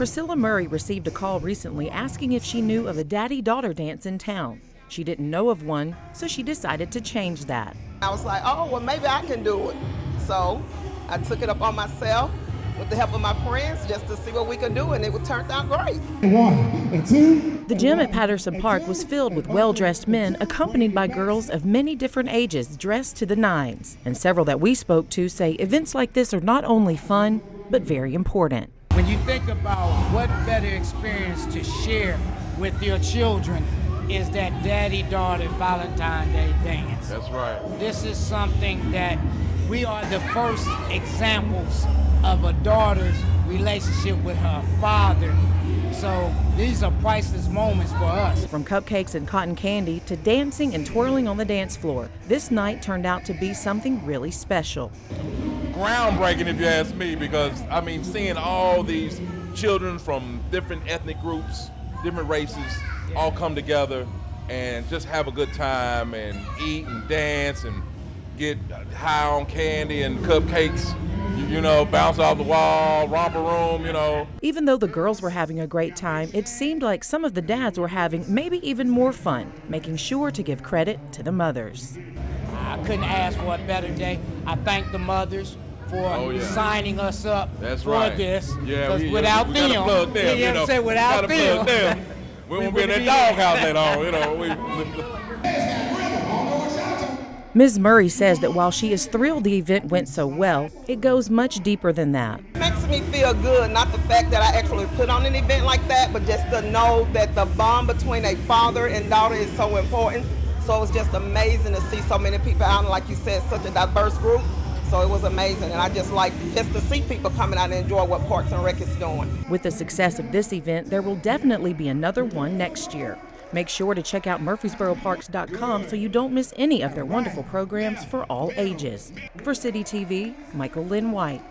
Priscilla Murray received a call recently asking if she knew of a daddy daughter dance in town. She didn't know of one, so she decided to change that. I was like, oh, well, maybe I can do it. So I took it up on myself with the help of my friends just to see what we could do, and it turned out great. One and two. The gym at Patterson Park was filled with well dressed men, accompanied by girls of many different ages dressed to the nines. And several that we spoke to say events like this are not only fun, but very important. When you think about what better experience to share with your children is that daddy daughter Valentine Day dance. That's right. This is something that we are the first examples of a daughter's relationship with her father. So these are priceless moments for us. From cupcakes and cotton candy to dancing and twirling on the dance floor, this night turned out to be something really special. Groundbreaking, if you ask me, because I mean, seeing all these children from different ethnic groups, different races, all come together and just have a good time and eat and dance and get high on candy and cupcakes you know, bounce off the wall, romper room, you know. Even though the girls were having a great time, it seemed like some of the dads were having maybe even more fun, making sure to give credit to the mothers. I couldn't ask for a better day. I thank the mothers for oh, yeah. signing us up That's for right. this. Yeah, we, without we, them, we plug them, you, you know, say without them, them, we won't be in that doghouse at all, you know. We, Ms. Murray says that while she is thrilled the event went so well, it goes much deeper than that. It makes me feel good, not the fact that I actually put on an event like that, but just to know that the bond between a father and daughter is so important. So it was just amazing to see so many people out, and like you said, such a diverse group. So it was amazing, and I just like just to see people coming out and enjoy what Parks and Rec is doing. With the success of this event, there will definitely be another one next year. Make sure to check out MurfreesboroParks.com so you don't miss any of their wonderful programs for all ages. For City TV, Michael Linn White.